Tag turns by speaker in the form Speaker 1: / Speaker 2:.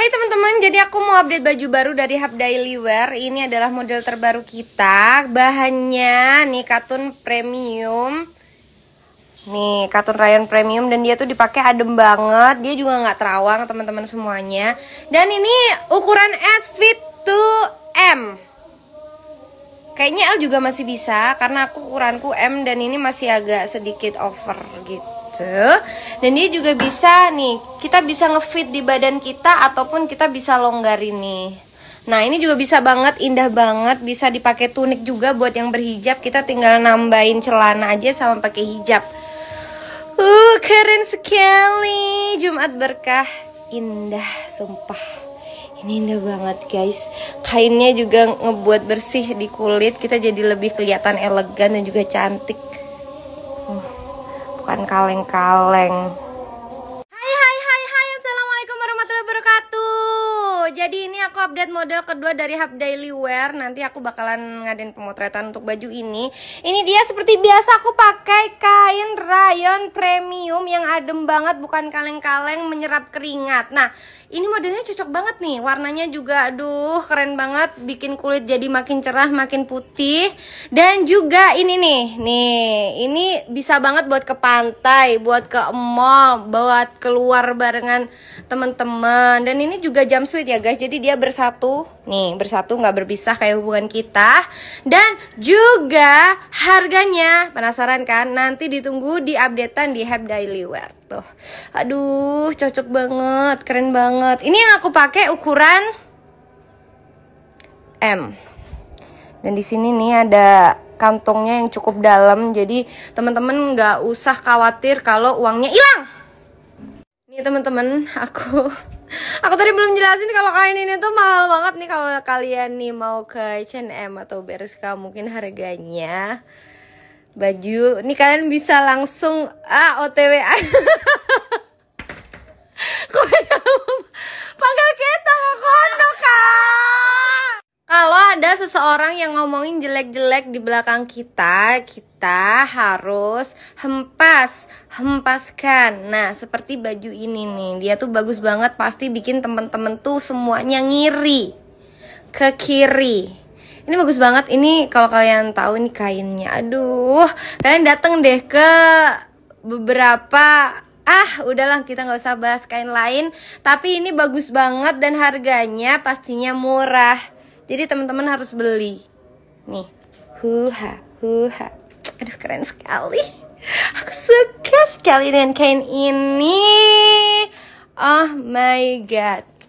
Speaker 1: Hai teman-teman, jadi aku mau update baju baru dari Hub Daily Wear. Ini adalah model terbaru kita. Bahannya nih katun premium. Nih katun rayon premium dan dia tuh dipakai adem banget. Dia juga nggak terawang teman-teman semuanya. Dan ini ukuran S fit to M. Kayaknya L juga masih bisa karena aku ukuranku M dan ini masih agak sedikit over gitu gitu. Dan dia juga bisa nih kita bisa ngefit di badan kita ataupun kita bisa longgar ini nah ini juga bisa banget indah banget bisa dipakai tunik juga buat yang berhijab. Kita tinggal nambahin celana aja sama pakai hijab. Uh keren sekali. Jumat berkah. Indah sumpah. Ini indah banget guys. Kainnya juga ngebuat bersih di kulit. Kita jadi lebih kelihatan elegan dan juga cantik kaleng-kaleng. Update model kedua dari Hub Daily Wear. Nanti aku bakalan ngadain pemotretan untuk baju ini. Ini dia seperti biasa aku pakai kain rayon premium yang adem banget Bukan kaleng-kaleng menyerap keringat. Nah ini modelnya cocok banget nih. Warnanya juga aduh keren banget. Bikin kulit jadi makin cerah makin putih. Dan juga ini nih nih ini bisa banget buat ke pantai buat ke mall buat keluar barengan teman-teman. Dan ini juga jam sweet ya guys. Jadi dia bersatu. Nih bersatu nggak berpisah kayak hubungan kita. Dan juga harganya. Penasaran kan? Nanti ditunggu di updatean di Have Daily Wear. Tuh. Aduh cocok banget keren banget. Ini yang aku pakai ukuran M. Dan di sini nih ada kantongnya yang cukup dalam. Jadi teman-teman nggak usah khawatir kalau uangnya hilang nih teman-teman aku aku tadi belum jelasin kalau kain ini tuh mahal banget nih. Kalau kalian nih mau ke H&M atau Bershka mungkin harganya baju ini kalian bisa langsung ah otw panggil kita kono kalau ada seseorang yang ngomongin jelek-jelek di belakang kita, kita harus hempas, hempaskan. Nah, seperti baju ini nih, dia tuh bagus banget, pasti bikin temen-temen tuh semuanya ngiri ke kiri. Ini bagus banget ini kalau kalian tahu ini kainnya. Aduh kalian dateng deh ke beberapa ah udahlah kita nggak usah bahas kain lain. Tapi ini bagus banget dan harganya pastinya murah jadi teman-teman harus beli. Nih. Huha huha. Aduh keren sekali. Aku suka sekali dengan kain ini. Oh my god